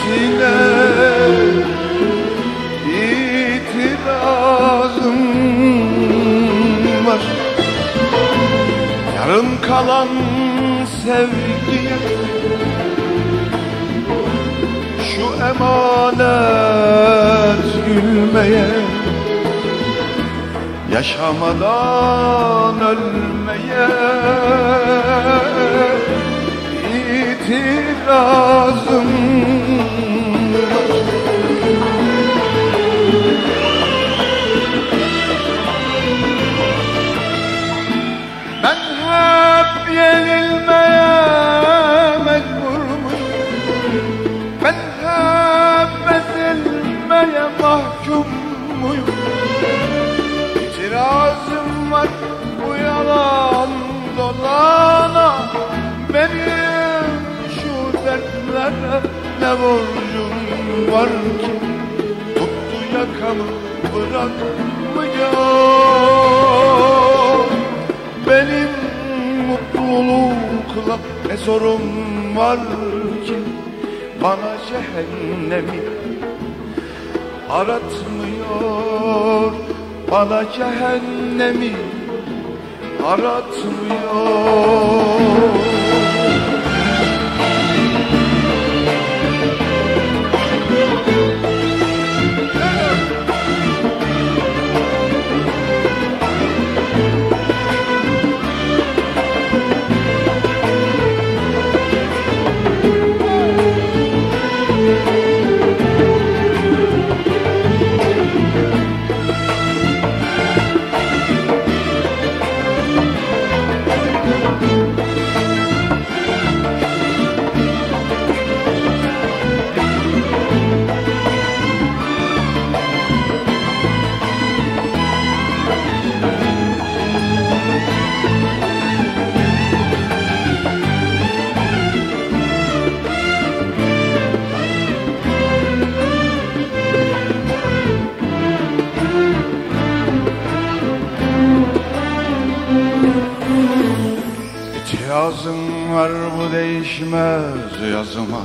cümlesine İtirazım var. Yarım kalan sevgiye Şu emanet gülmeye Yaşamadan ölmeye itirazım ne borcum var ki Tuttu yakamı bırakmıyor Benim mutlulukla ne sorun var ki? Bana cehennemi aratmıyor bana cehennemi aratmıyor İtirazım var bu değişmez yazıma.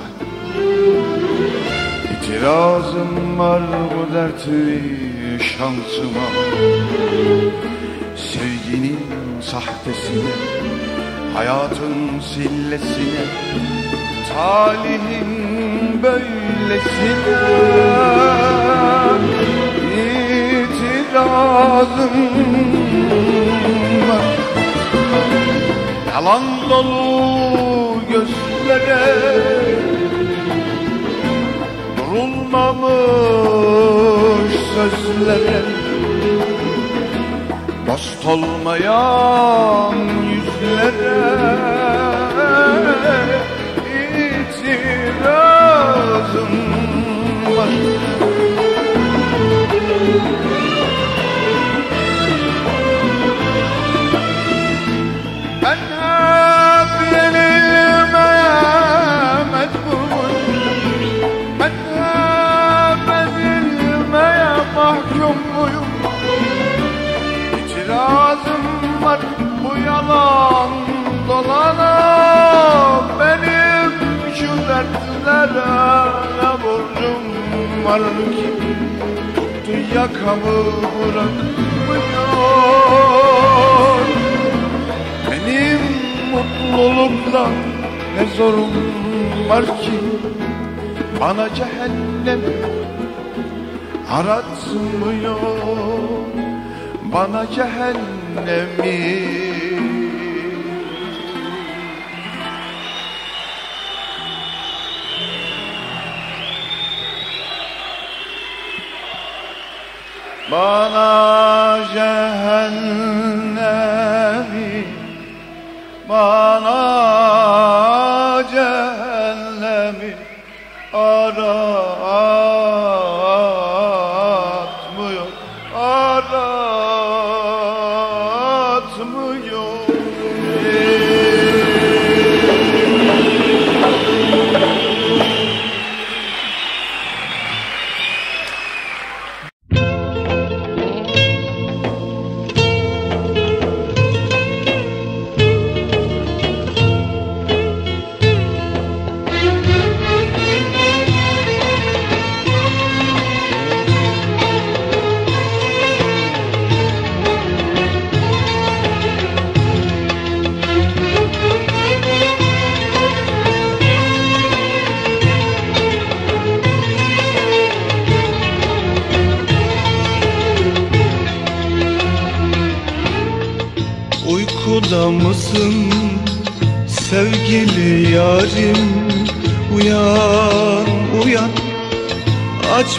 İtirazım var bu dertli şansıma. Sevginin sahtesine Hayatın sillesine Talihin böylesine. İtirazım var Yalan dolu gözlere Durulmamış sözlere. Dost olmayan yüzlere itirazım var var ki Tuttu yakamı bırakmıyor. Benim mutlulukla ne zorum var ki? Bana cehennem aratmıyor Bana cehennemi Bana cehennemi Bana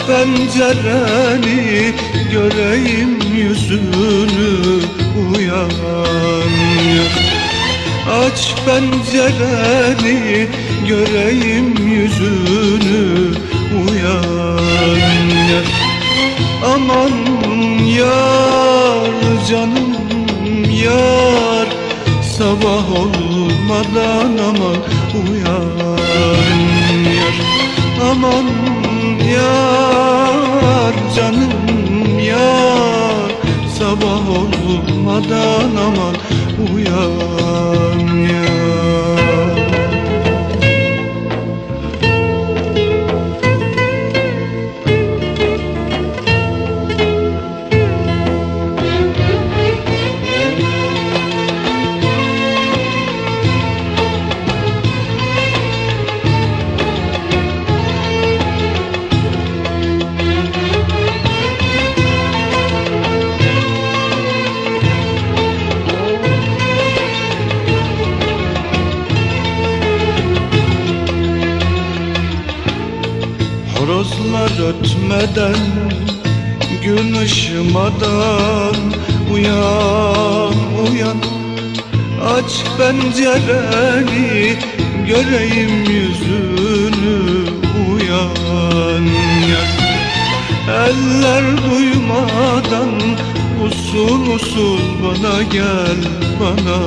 pencereni göreyim yüzünü Uyan Aç pencereni göreyim yüzünü Uyan Aman yar canım yar Sabah olmadan aman uyan yar Aman yar canım yar. Sabah olmadan aman uyan yar ötmeden Gün ışımadan Uyan uyan. Aç pencereni Göreyim yüzünü Uyan yan Eller duymadan Usul usul bana gel Bana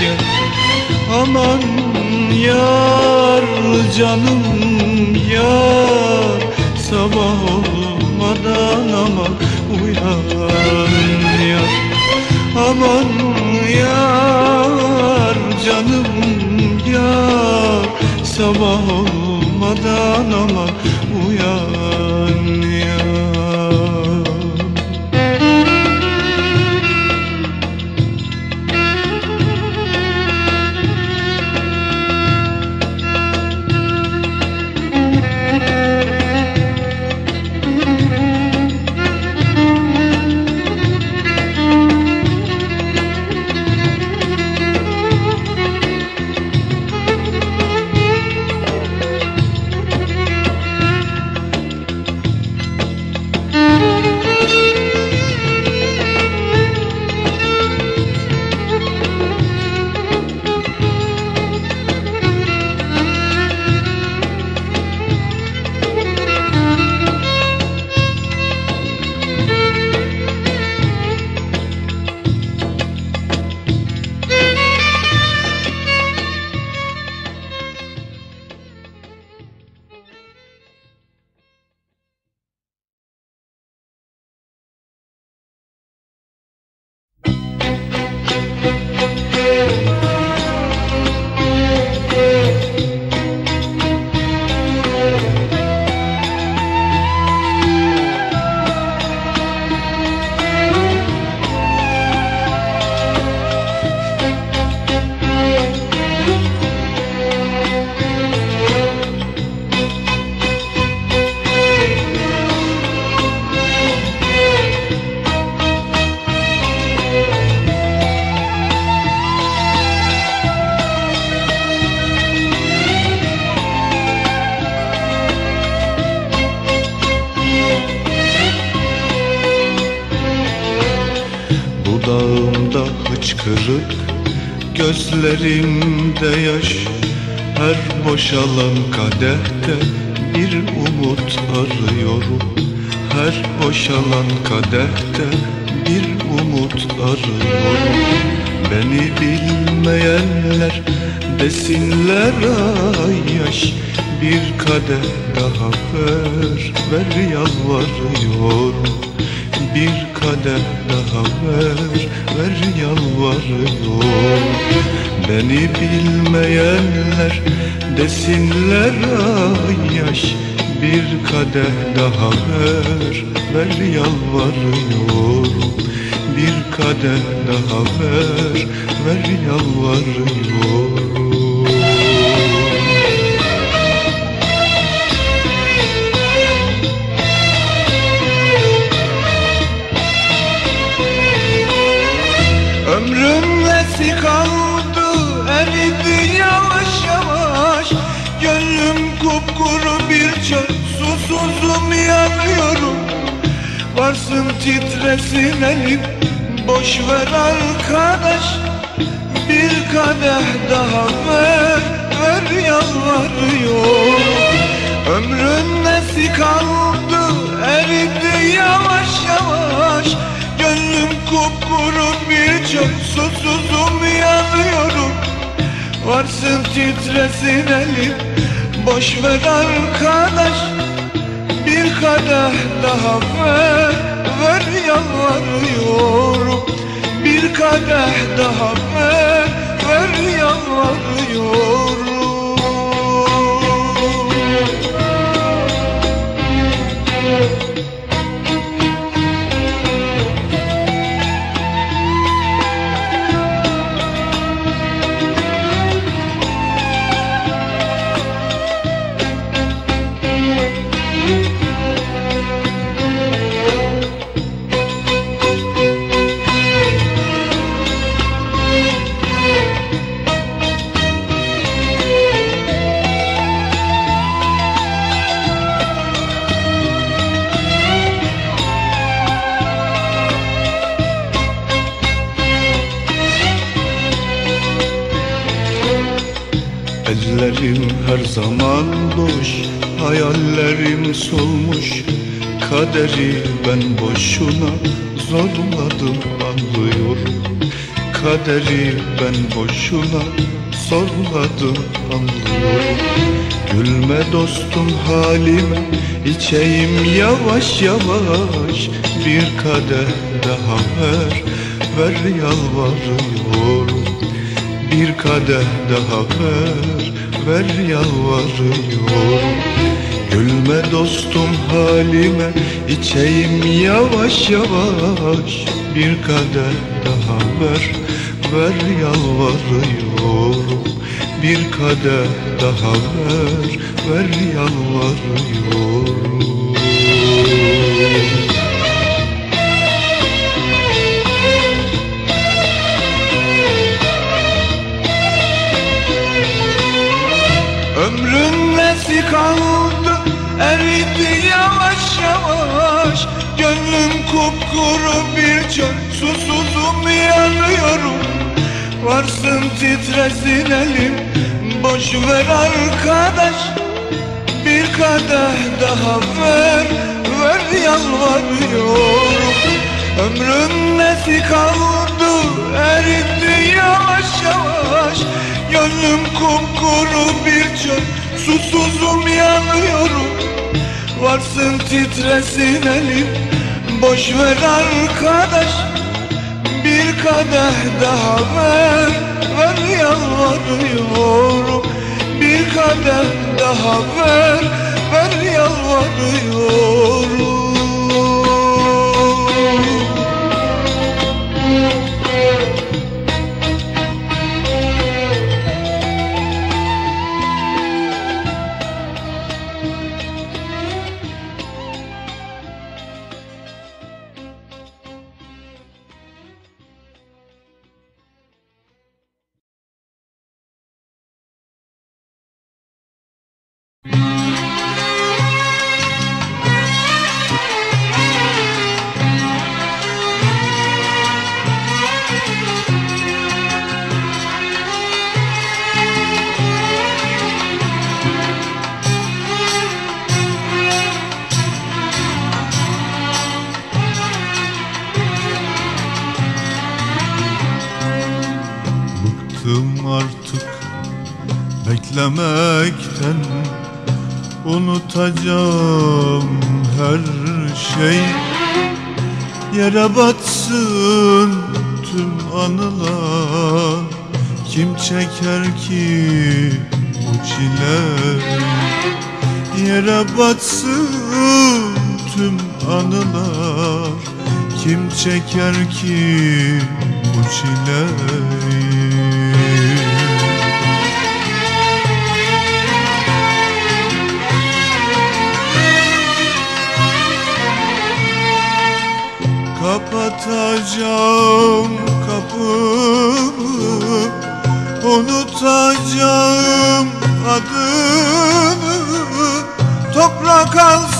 gel. Aman yar canım yar Sabah olmadan aman uyan yar. Aman yar canım yar. Sabah olmadan aman uyan boşalan kadeh daha ver, ver yalvarıyorum Bir kadeh daha ver, ver yalvarıyorum titresin elim. Boş ver arkadaş Bir kadeh daha ver. Ver yalvarıyor. Ömrün nesi kaldı? Eridi yavaş yavaş. Gönlüm kupkuru bir çöp Susuzum yanıyorum. Varsın titresin elim. Boş ver arkadaş Bir kadeh daha ver Ver yalvarıyorum. Bir kadeh daha ver Ver yalvarıyorum zaman boş Hayallerim solmuş. Kaderi ben boşuna Zorladım anlıyorum Kaderi ben boşuna Zorladım anlıyorum Gülme dostum halime içeyim yavaş yavaş. Bir kadeh daha ver Ver yalvarıyorum bir kadeh daha ver, ver yalvarıyorum Gülme dostum halime, içeyim yavaş yavaş. Bir kadeh daha ver, ver yalvarıyorum Bir kadeh daha ver, ver yalvarıyorum Nesi kaldı eridi yavaş yavaş. Gönlüm kupkuru bir çöl susuzum yanıyorum. Varsın titresin elim boş ver arkadaş. Bir kadeh daha ver ver yalvarıyorum. Ömrün nesi kaldı? Eridi yavaş yavaş. Gönlüm kupkuru bir çöl Susuzum yanıyorum. Varsın titresin elim. Boş ver arkadaş Bir kadeh daha ver. Ver yalvarıyorum Bir kadeh daha ver. Ver yalvarıyorum çeker ki bu çileyi? Kapatacağım kapımı Unutacağım adını Toprak alsın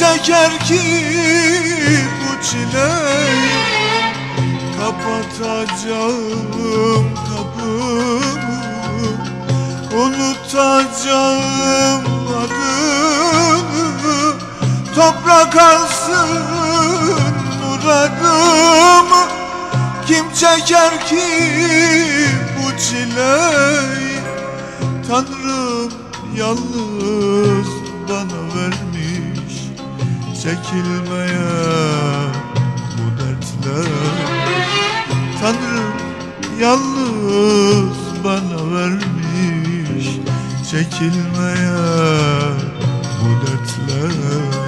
çeker ki bu çileyi Kapatacağım kapımı Unutacağım adını Toprak alsın muradımı. Kim çeker ki bu çileyi Tanrım yalnız bana vermiş Çekilmeye bu dertler. Tanrım yalnız bana vermiş Çekilmeye bu dertleri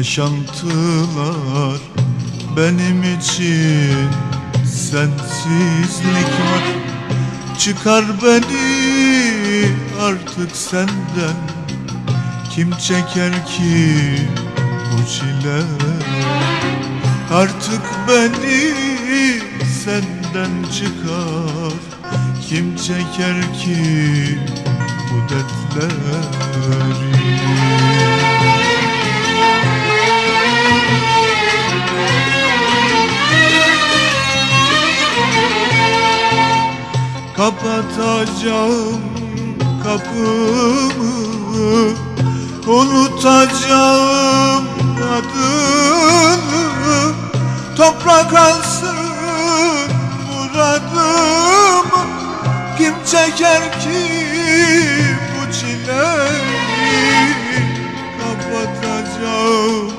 yaşantılar Benim için sensizlik var. Çıkar beni artık senden. Kim çeker ki bu çile? Artık beni senden çıkar. Kim çeker ki bu dertleri Kapatacağım kapımı Unutacağım adını Toprak alsın muradımı. Kim çeker ki bu çileyi? Kapatacağım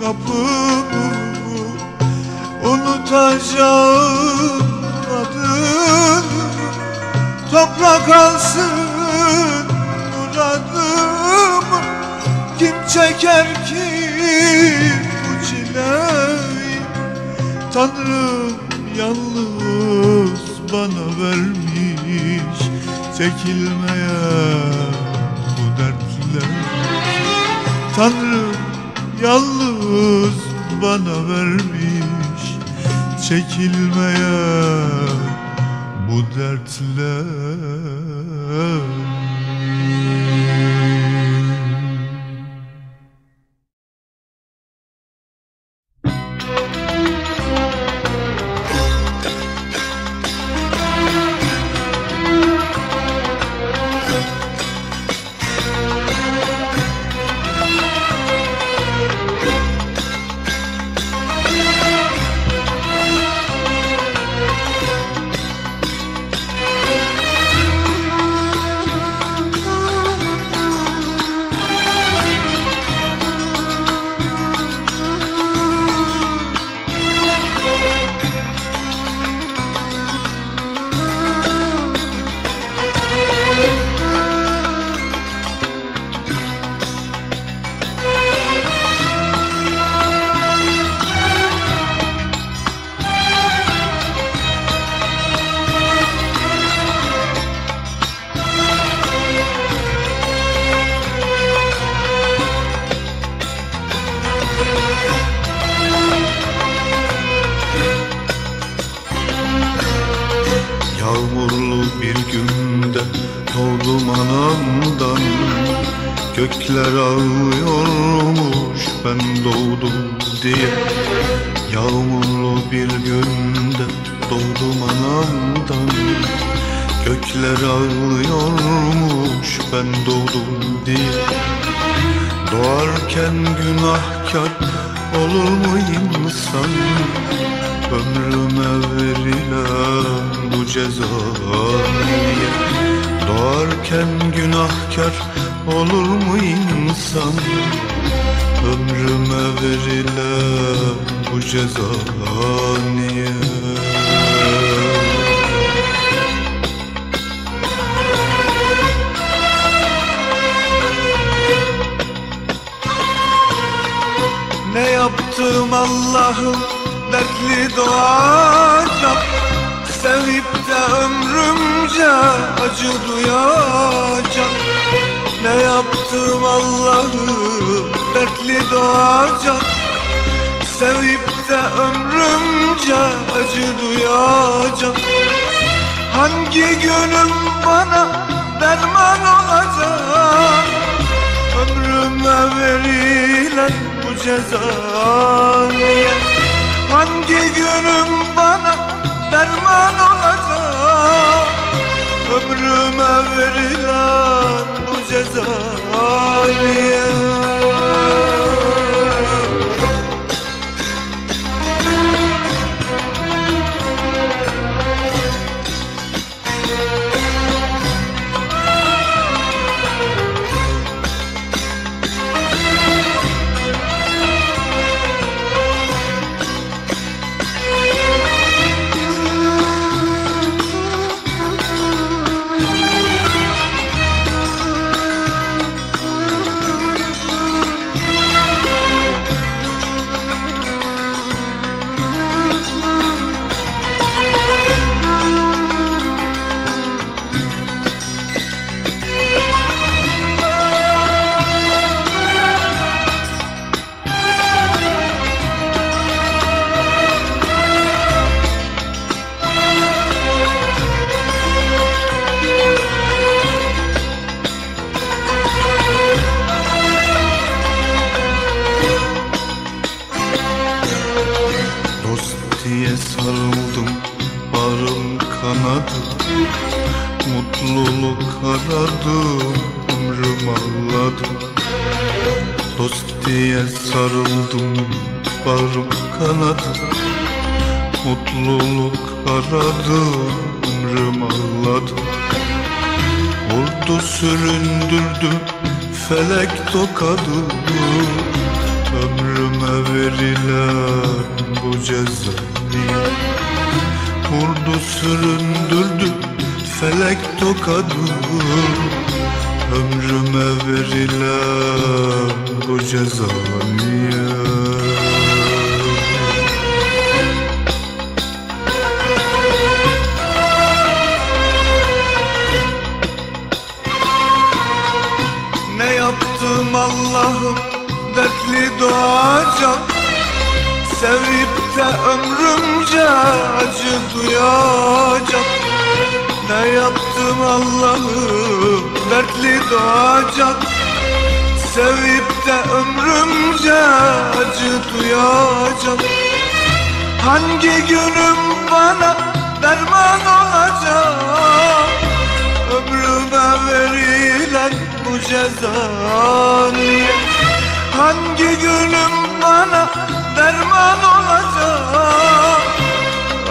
kapımı Unutacağım adını Toprak alsın muradımı Kim çeker ki bu çileyi? Tanrım yalnız bana vermiş Çekilmeye bu dertler. Tanrım yalnız bana vermiş Çekilmeye bu dertler Doğarken günahkar olur mu insan? Ömrüme verilen bu ceza niye? Doğarken günahkar olur mu insan? Ömrüme verilen bu ceza niye Allah'ım dertli doğacak. Sevip de ömrümce acı duyacak. Ne yaptım Allah'ım dertli doğacak. Sevip de ömrümce acı duyacak. Hangi günüm bana derman olacak? Ömrüme verilen bu ceza niye Hangi günüm bana derman olacak? Ömrüme verilen bu ceza kanadı Mutluluk aradım Ömrüm ağladı. Dost diye sarıldım Bağrım kanadı. Mutluluk aradım Ömrüm ağladı. Vurdu süründürdü Felek tokadı. Ömrüme verilen bu ceza niye? Vurdu süründürdü felek tokadı Ömrüme verilen bu ceza niye? Ne yaptım Allah'ım dertli doğacak Sevip de ömrümce acı duyacak. Ne yaptım Allah'ım dertli doğacak. Sevip de ömrümce acı duyacak. Hangi günüm bana derman olacak? Ömrüme verilen bu ceza niye? Hangi günüm bana derman olacak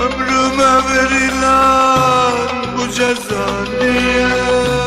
Ömrüme verilen bu ceza niye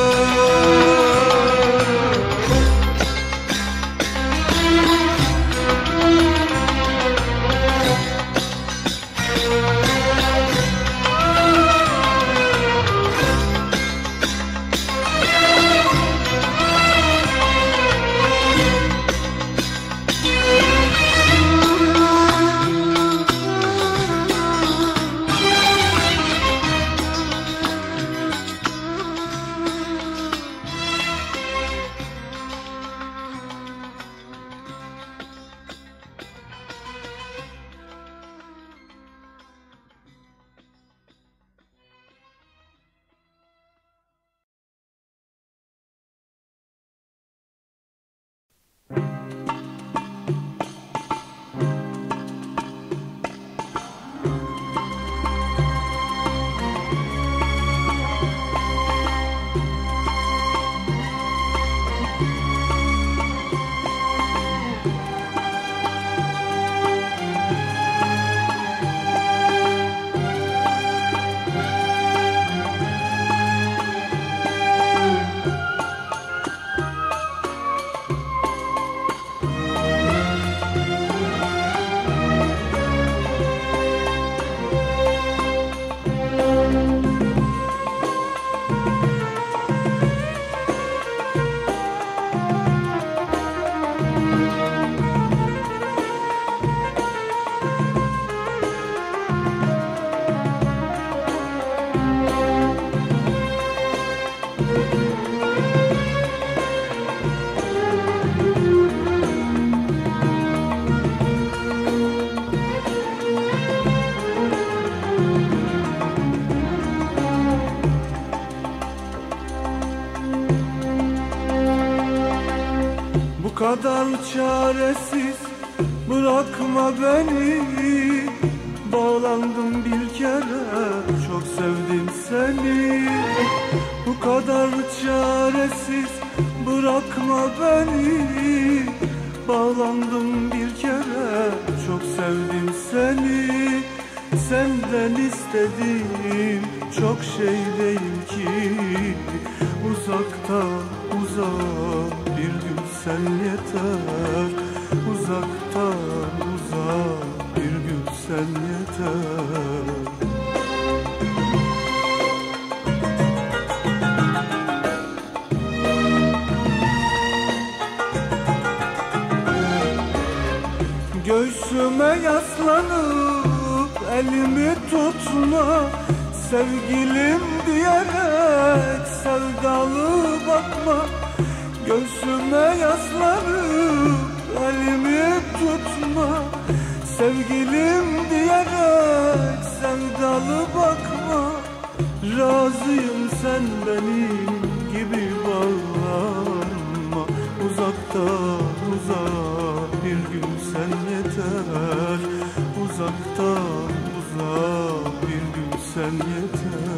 çaresiz. Bırakma beni. Bağlandım bir kere. Çok sevdim seni. Bu kadar çaresiz. Bırakma beni. Bağlandım bir kere. Çok sevdim seni. Senden istediğim çok şey değil ki. Uzakta uzak bir gün sen yeter Uzaktan uzak bir gün sen yeter. Göğsüme yaslanıp elimi tutma Sevgilim diyerek sevdalı sevdalı bakma Razıyım sen benim gibi bağlanma. Uzaktan uzak bir gün sen yeter. Uzaktan uzak bir gün sen yeter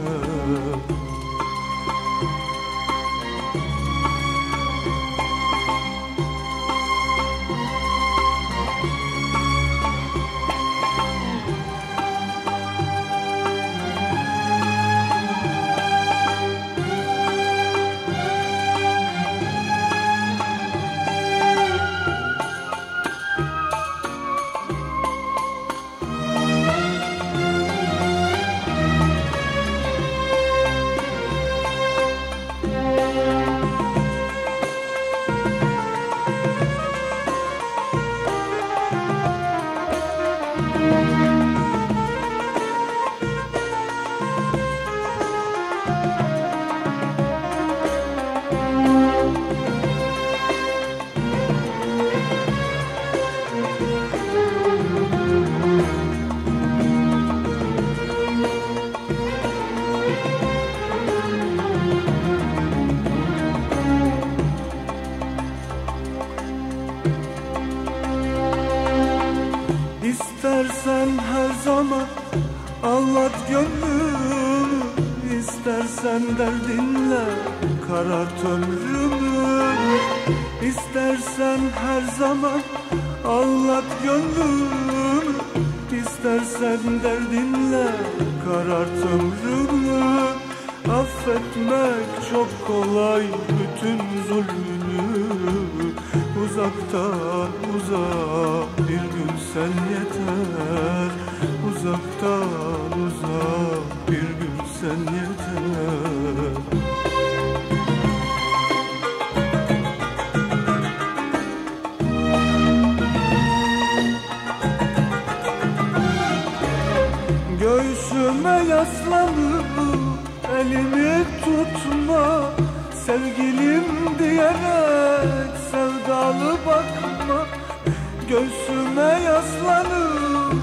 Göğsüme yaslanıp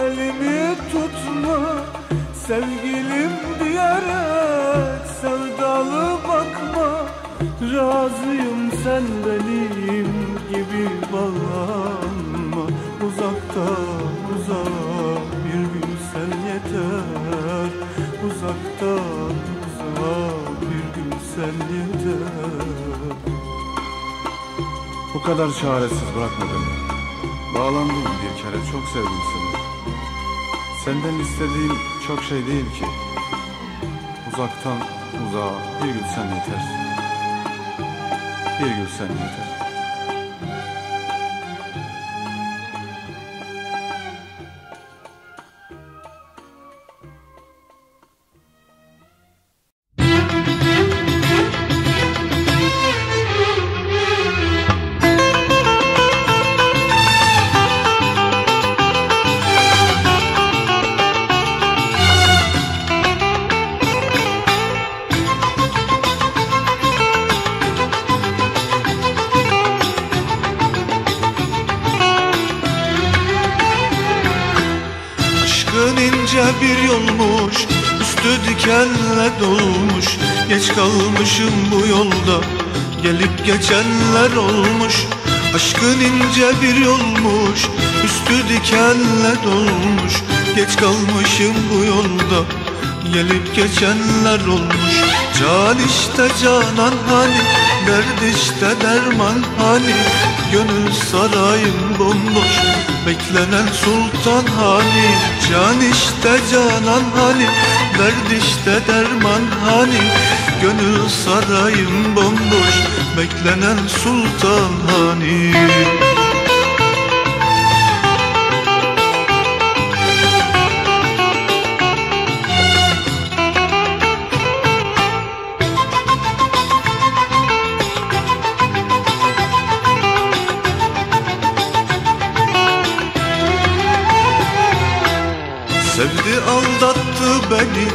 elimi tutma. Sevgilim diyerek sevdalı bakma. Razıyım sen benim gibi bağlanma. Uzaktan uzak bir gün sen yeter. Uzaktan uzak bir gün sen yeter. Bu kadar çaresiz bırakma beni Bağlandım bir kere? Çok sevdim seni. Senden istediğim çok şey değil ki. Uzaktan uzağa bir gün sen yeter. Bir gün sen yeter geçenler olmuş Aşkın ince bir yolmuş Üstü dikenle dolmuş. Geç kalmışım bu yolda Gelip geçenler olmuş. Can işte canan hani Derd işte derman hani. Gönül sarayım bomboş Beklenen sultan hani. Can işte canan hani Derd işte derman hani. Gönül sarayım bomboş Beklenen sultan hani Sevdi aldattı beni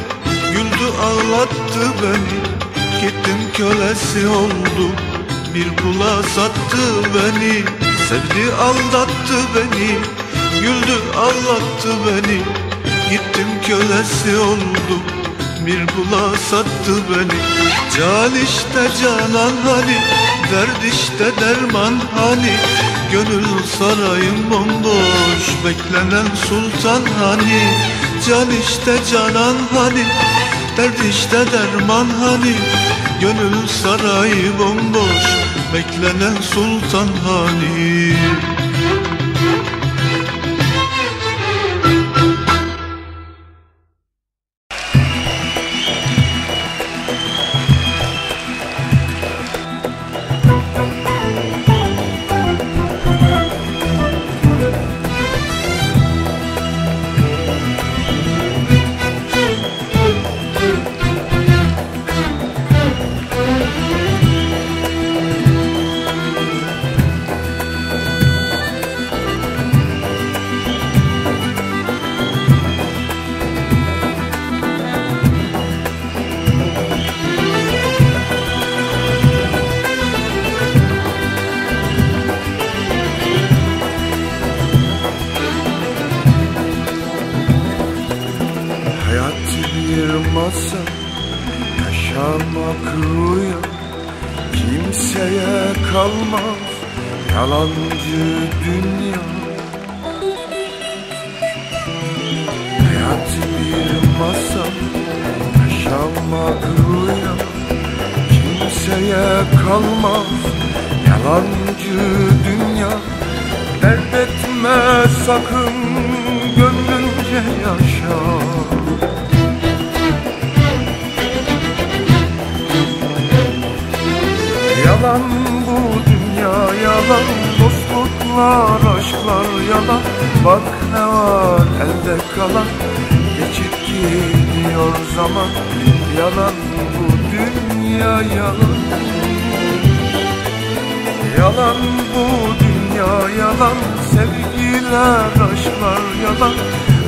Güldü ağlattı beni. Gittim kölesi oldu Bir kula sattı beni. Sevdi aldattı beni. Güldü ağlattı beni. Gittim kölesi oldu Bir kula sattı beni. Can işte canan hani. Derd işte derman hani. Gönül sarayım bomboş. Beklenen sultan hani. Can işte canan hani Derd işte derman hani Gönül sarayı bomboş Beklenen sultan hani Yalan bu dünya yalan. Sevgiler aşklar yalan.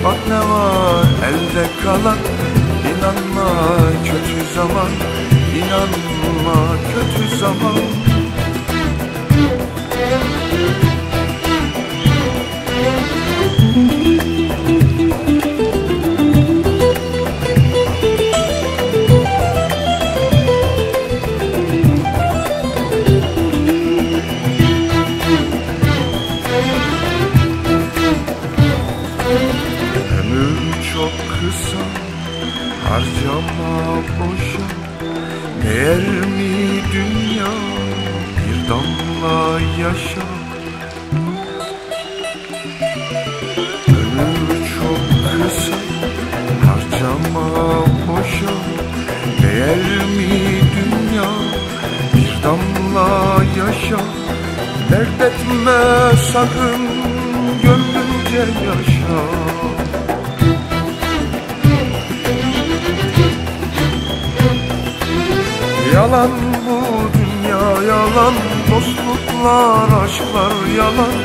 Bak ne var elde kalan. İnanma kötü zaman. İnanma kötü zaman Harcama boşa Değer mi dünya Bir damla yaşa? Ömür çok kısa Harcama boşa Değer mi dünya Bir damla yaşa? Dert etme sakın Gönlünce yaşa Yalan bu dünya yalan. Dostluklar aşklar yalan.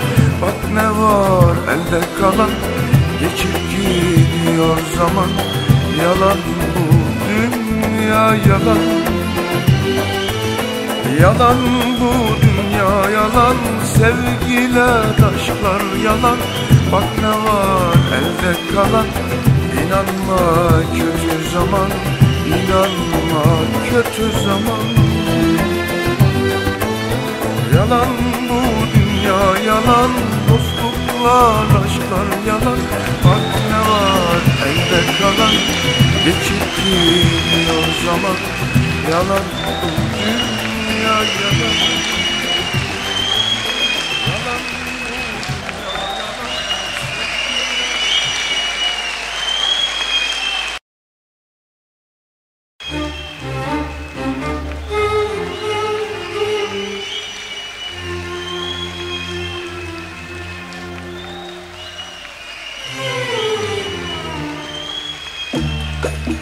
Bak ne var elde kalan. Geçip gidiyor zaman. Yalan bu dünya yalan. Yalan bu dünya yalan. Sevgiler aşklar yalan. Bak ne var elde kalan. İnanma kötü zaman İnanma kötü zaman. Yalan bu dünya yalan Dostluklar aşklar yalan. Bak ne var elde kalan Geçip gidiyor zaman. Yalan bu dünya yalan. 끝.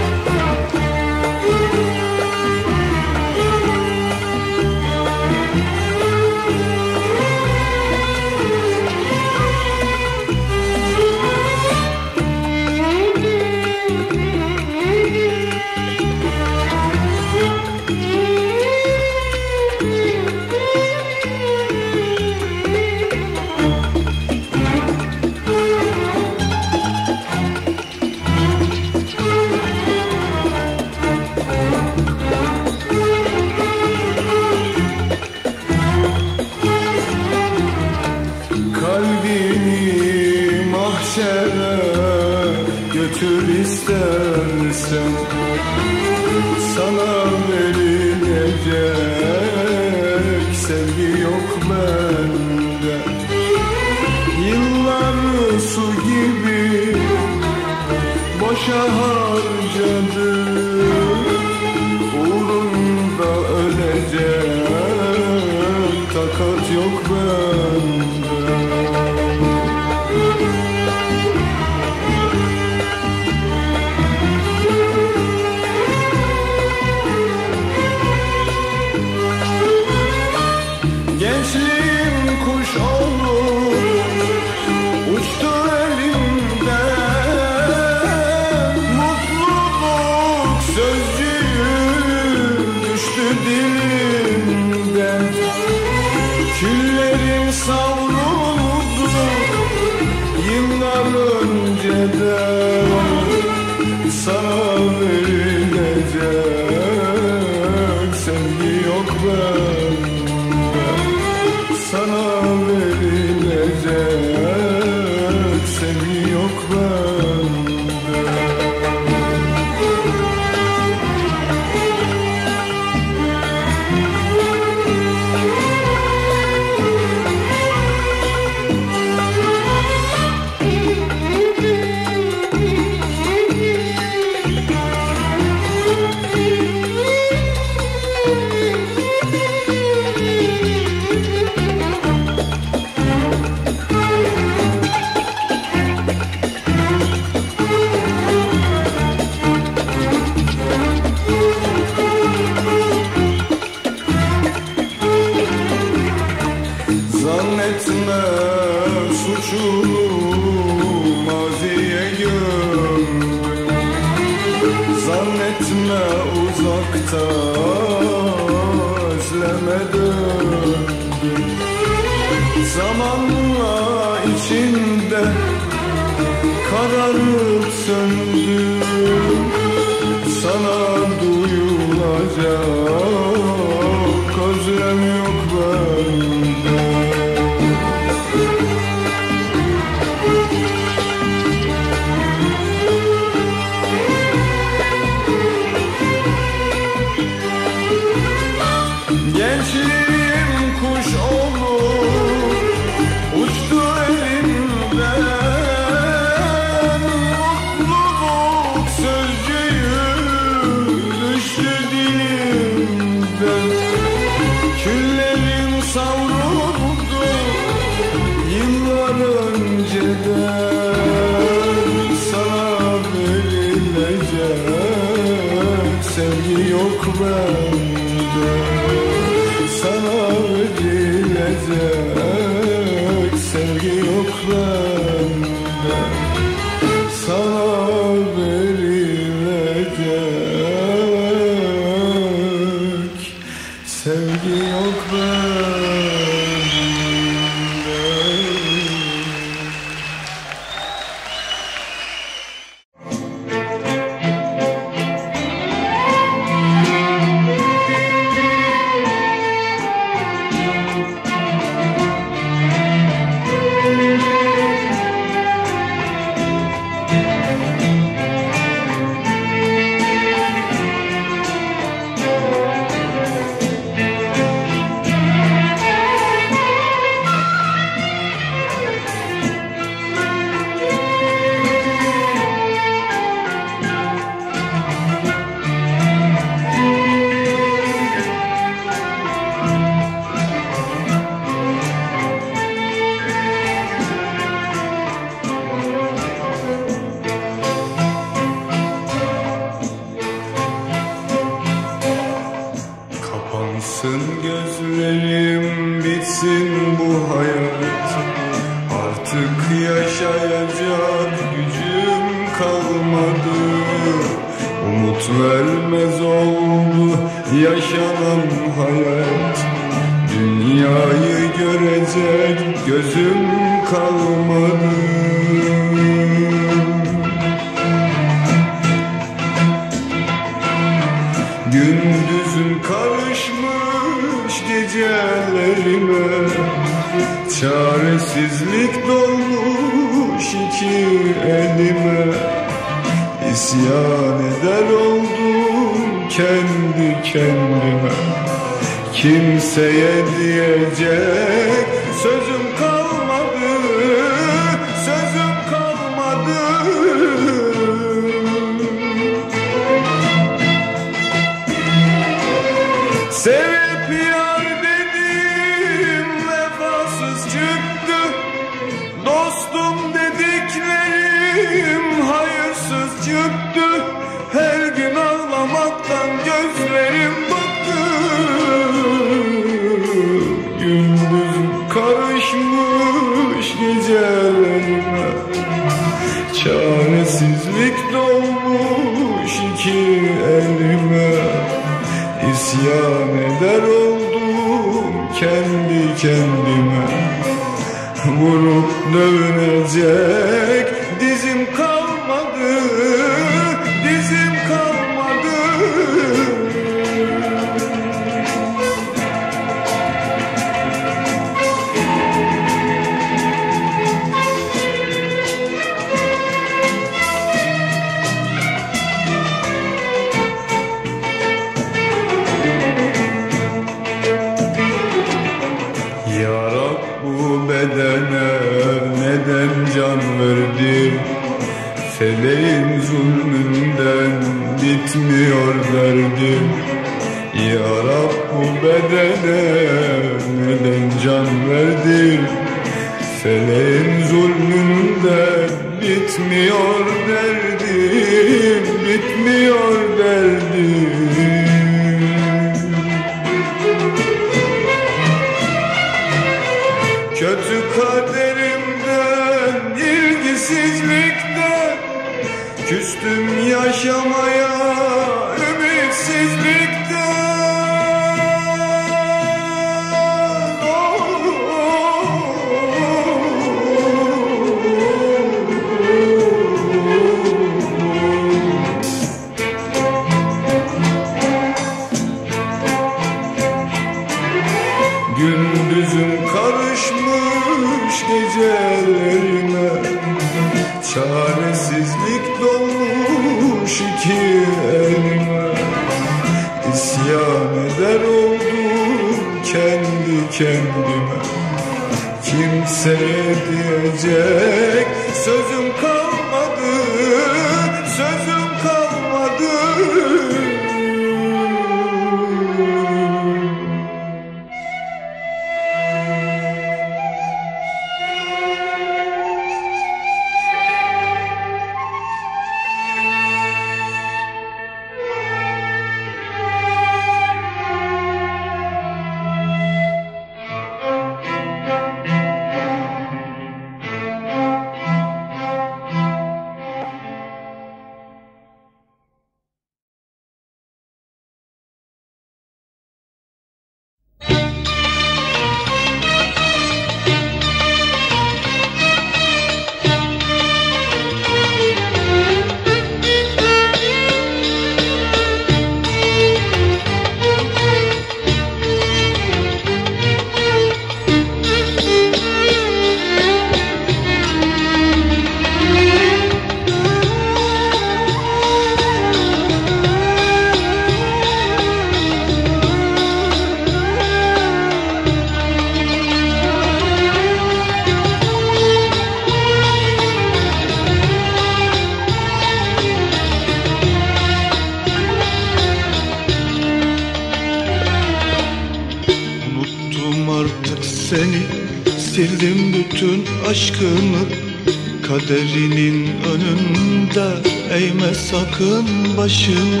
Kaderinin önünde Eğme sakın başını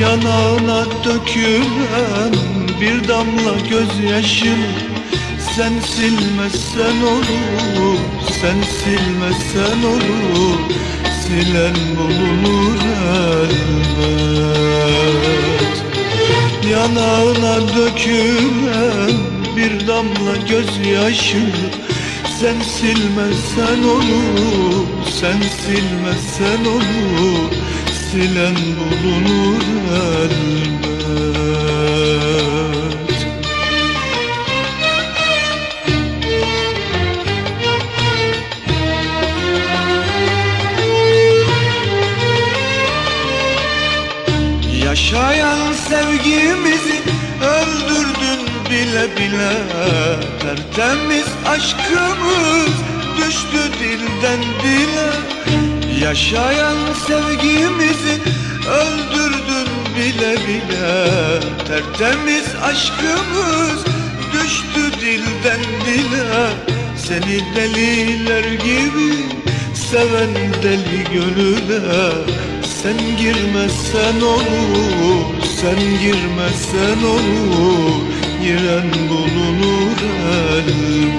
Yanağına dökülen Bir damla gözyaşını Sen silmezsen olur Sen silmezsen olur. Silen bulunur elbet. Yanağına dökülen bir damla gözyaşı Sen silmezsen olur Sen silmezsen olur Silen bulunur elbet. Yaşayan sevgimizi öldürdün bile bile Tertemiz aşkımız düştü dilden dile. Yaşayan sevgimizi öldürdün bile bile. Tertemiz aşkımız düştü dilden dile. Seni deliler gibi seven deli gönüle. Sen girmezsen olur, sen girmezsen olur Giren bulunur elbet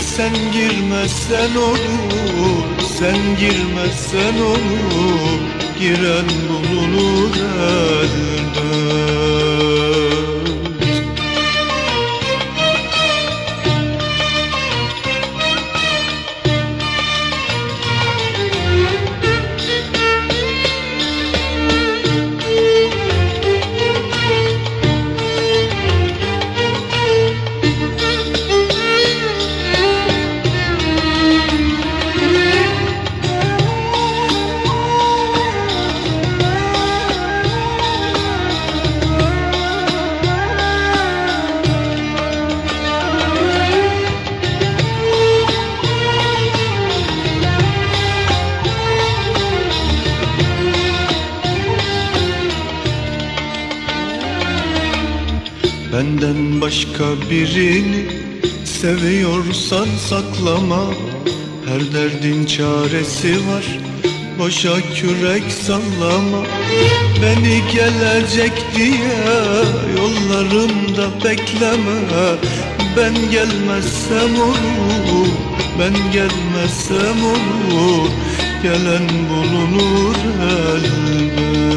Sen girmezsen olur, sen girmezsen olur Giren bulunur elbet başka birini seviyorsan saklama. Her derdin çaresi var Boşa kürek sallama. Beni gelecek diye yollarımda bekleme. Ben gelmezsem olur Ben gelmezsem olur. Gelen bulunur elbet.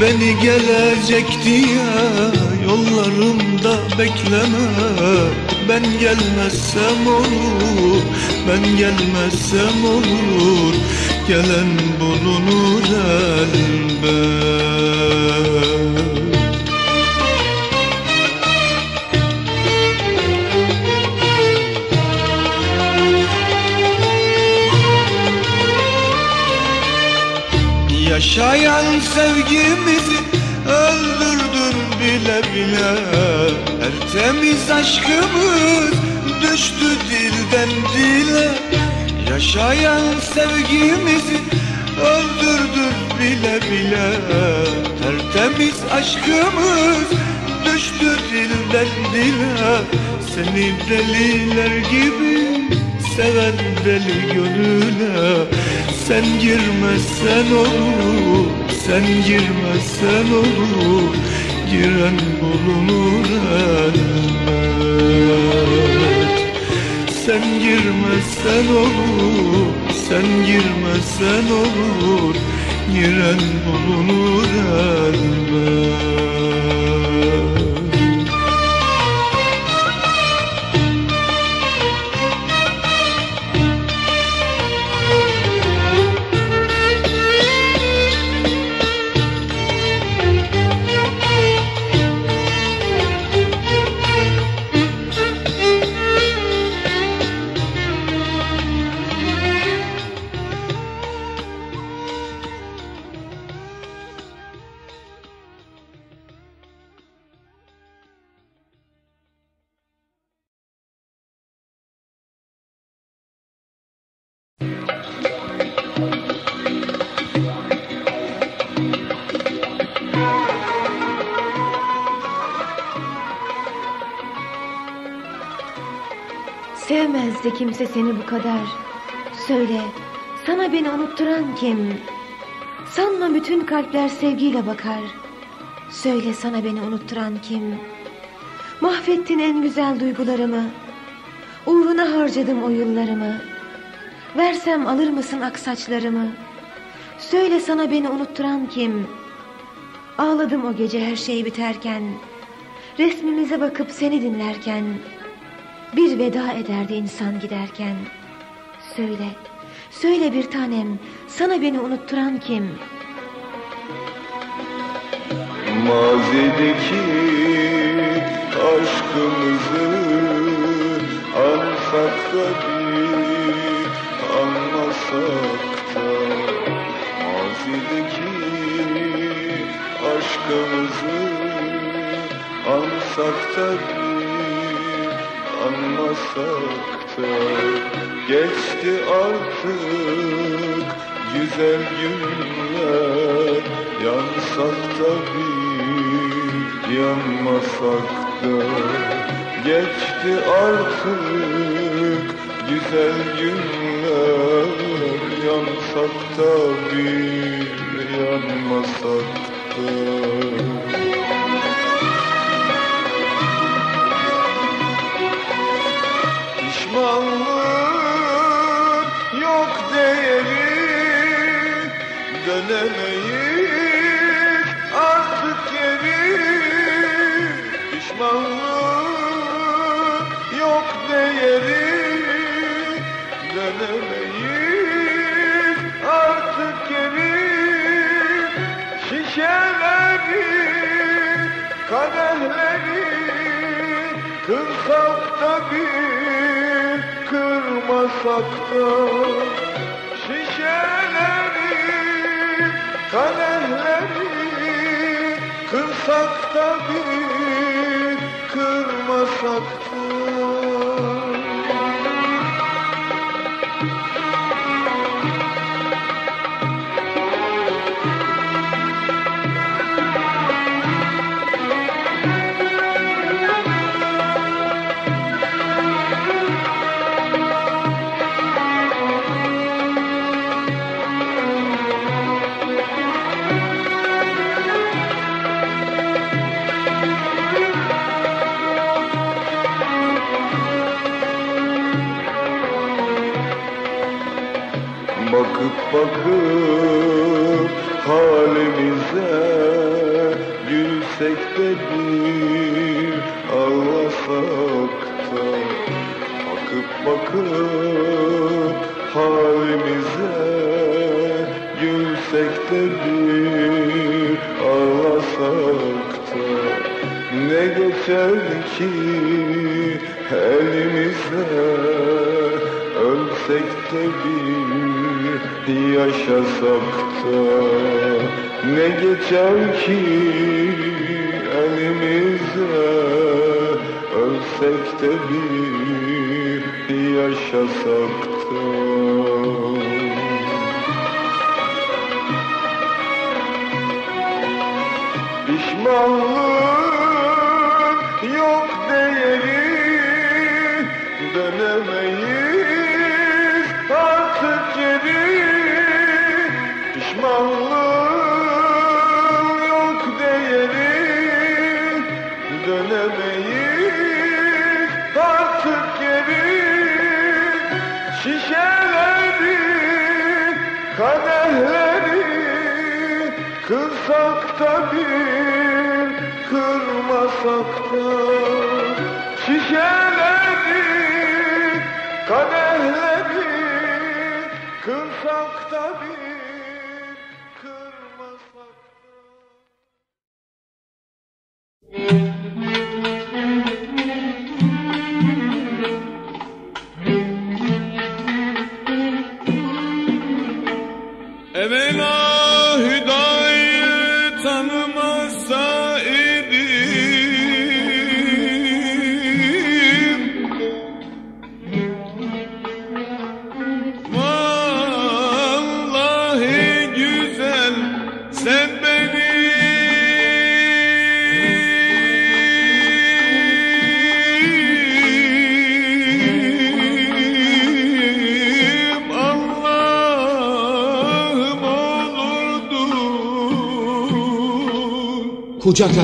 Beni gelecek diye yollarımda bekleme. Ben gelmezsem olur, ben gelmezsem olur. Gelen bulunur elbet. Yaşayan sevgimizi bile. Bile Her temiz aşkımız düştü dilden dile. Yaşayan sevgimizi öldürdün bile bile. Tertemiz aşkımız düştü dilden dile. Seni deliler gibi seven deli gönüle. Sen girmezsen olur, sen girmezsen olur Giren bulunur elbet. Sen girmezsen olur, sen girmezsen olur. Giren bulunur elbet kadar. Söyle, sana beni unutturan kim? Sanma bütün kalpler sevgiyle bakar. Söyle sana beni unutturan kim? Mahvettin en güzel duygularımı. Uğruna harcadım o yıllarımı. Versem alır mısın aksaçlarımı? Söyle sana beni unutturan kim? Ağladım o gece her şey biterken. Resmimize bakıp seni dinlerken. Bir veda ederdi insan giderken. Söyle, söyle bir tanem, sana beni unutturan kim? Mazideki aşkımızı ansak da bir anmasak da Mazideki aşkımızı ansak da bir anmasak da Geçti artık güzel günler. Yansak da bir yanmasak da. Geçti artık güzel günler. Yansak da bir yanmasak da Pişmanlık yok değeri Dönemeyiz artık geri. Pişmanlık kırmasak da Şişeleri, kadehleri Kırsak da bir, kırmasak Ölsek de bir yaşasak da Ne geçer ki elimize? Ölsek de bir yaşasak da Şişeleri,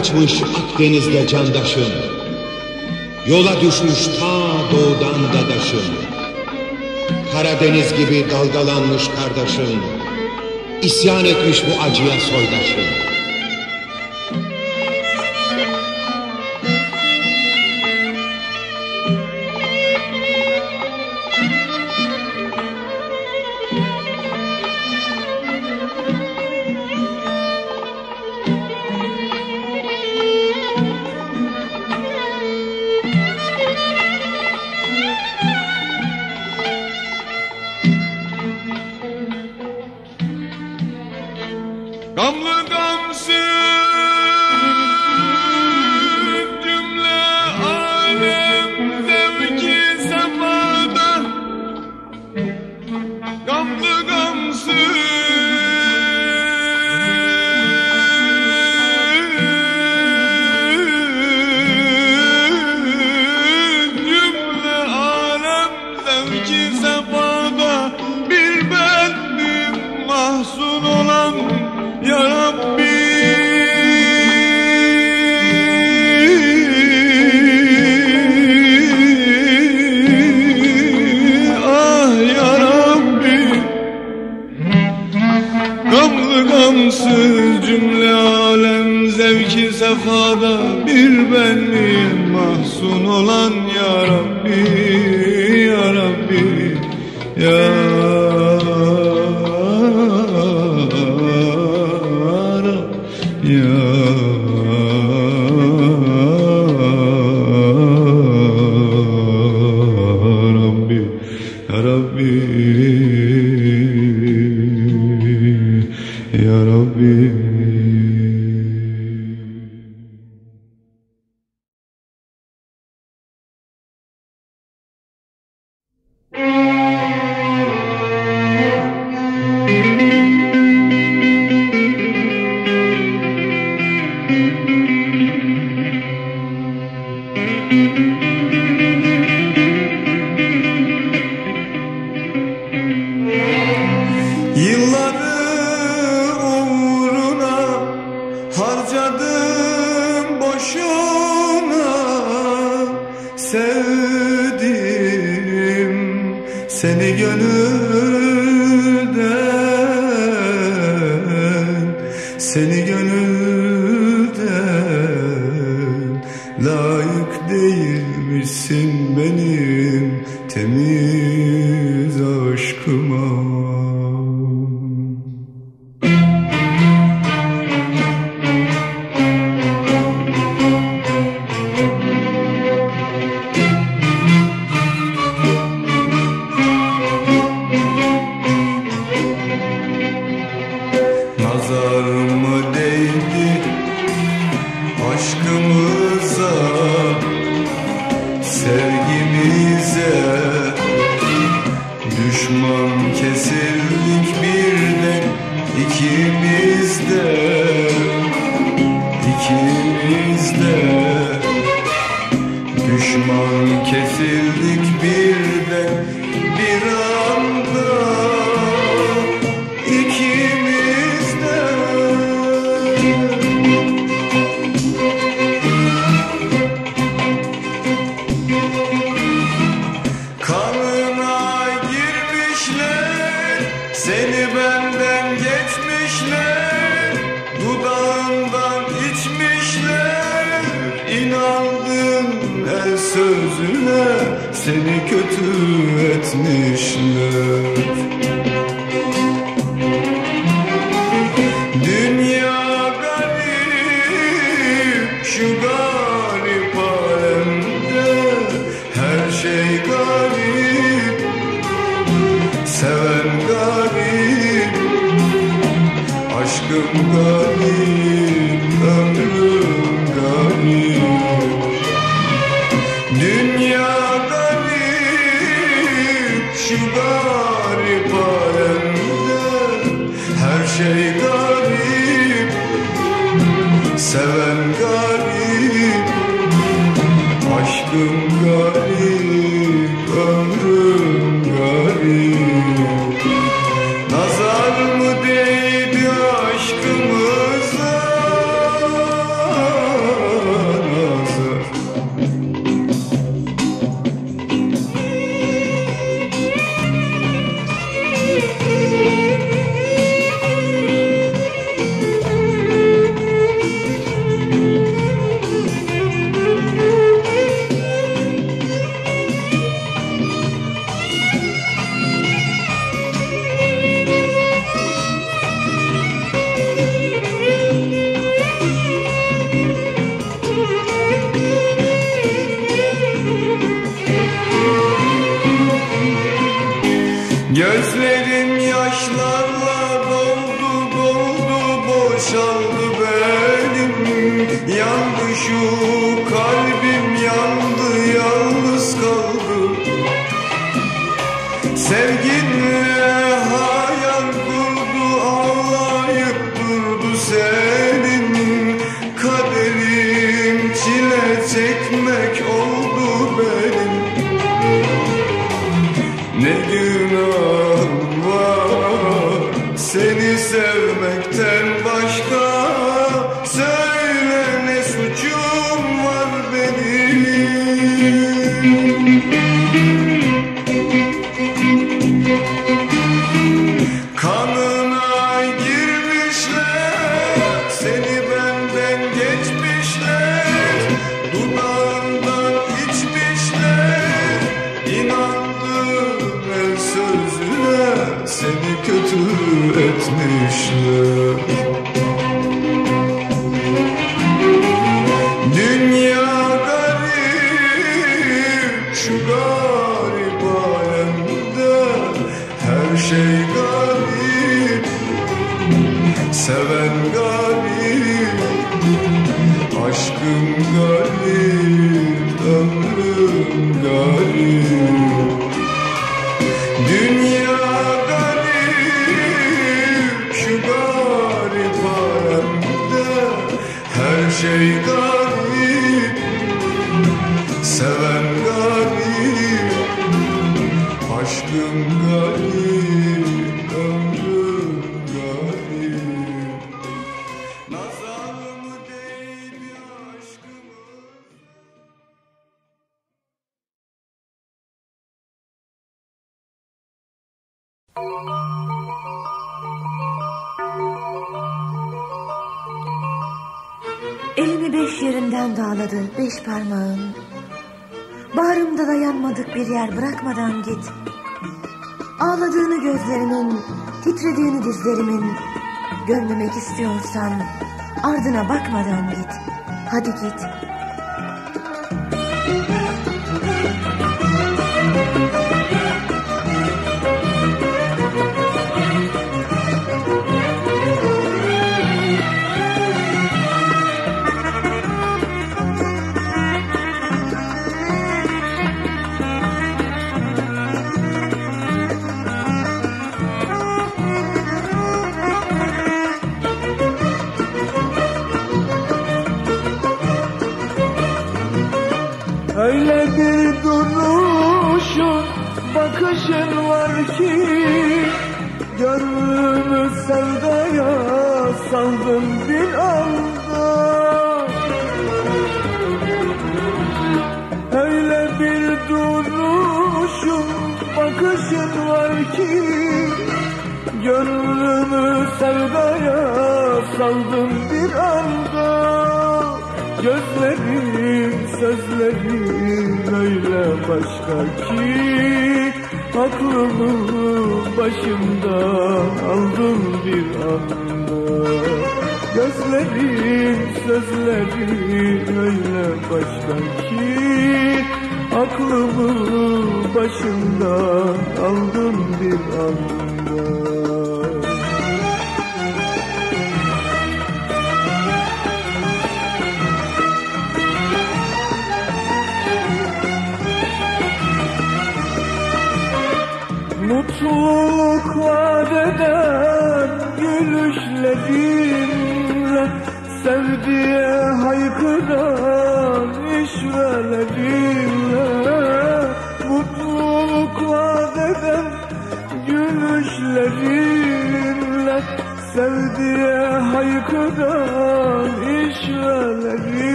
kaçmış Akdeniz'de candaşım. Yola düşmüş ta doğudan dadaşım. Karadeniz gibi dalgalanmış kardeşim. İsyan etmiş bu acıya soydaşım. cefada bir ben miyim mahzun olan yara. is there. Sevginle hayal kurdu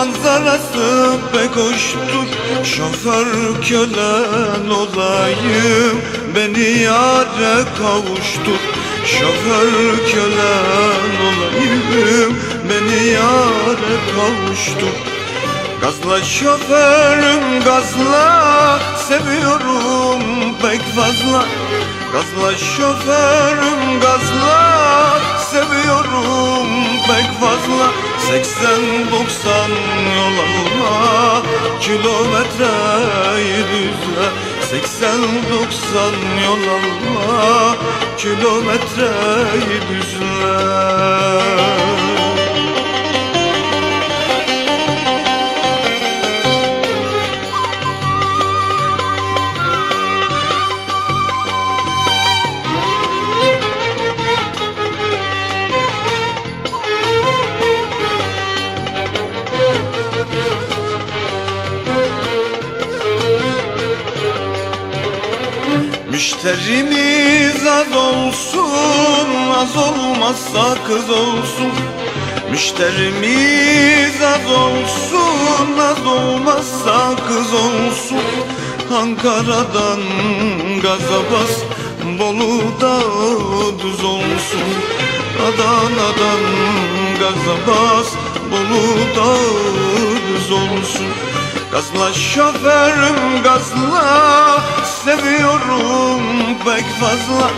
Manzarası pek hoştur. Şoför kölen olayım. Beni yâre kavuştur. Şoför kölen olayım. Beni yâre kavuştur. Gazla şoförüm gazla. Seviyorum pek fazla. Gazla şoförüm gazla. Seviyorum pek fazla 80-90 yol alma Kilometreyi düzle 80-90 yol alma Kilometreyi düzle Müşterimiz az olsun Az olmazsa kız olsun. Müşterimiz az olsun Az olmazsa kız olsun. Ankara'dan gaza bas Bolu'da düz olsun. Adana'dan gaza bas Bolu'da düz olsun. Gazla şoförüm gazla Seviyorum pek fazla.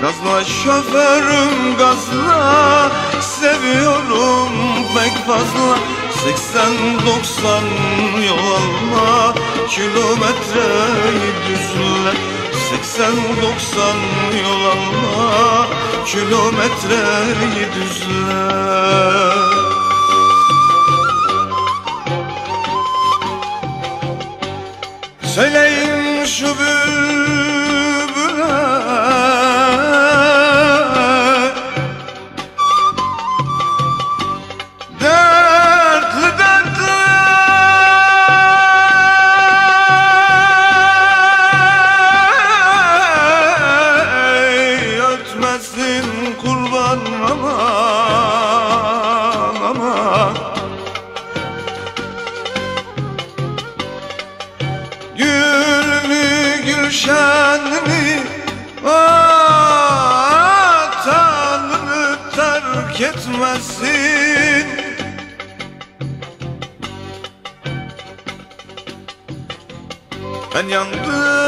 Gazla şoförüm gazla Seviyorum pek fazla. 80-90 yol alma Kilometreyi düzle 80-90 yol alma Kilometreyi düzle Söyleyin şu Ben yandım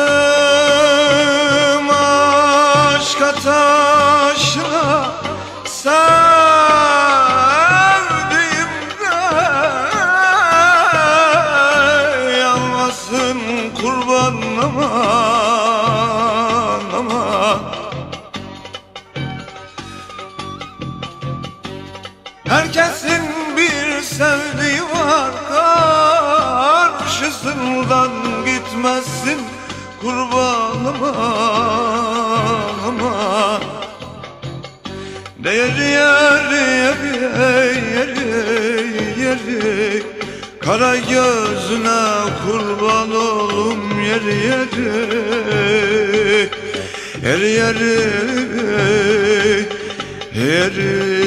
Kara gözüne kurban olum yeri yeri Yeri yeri yeri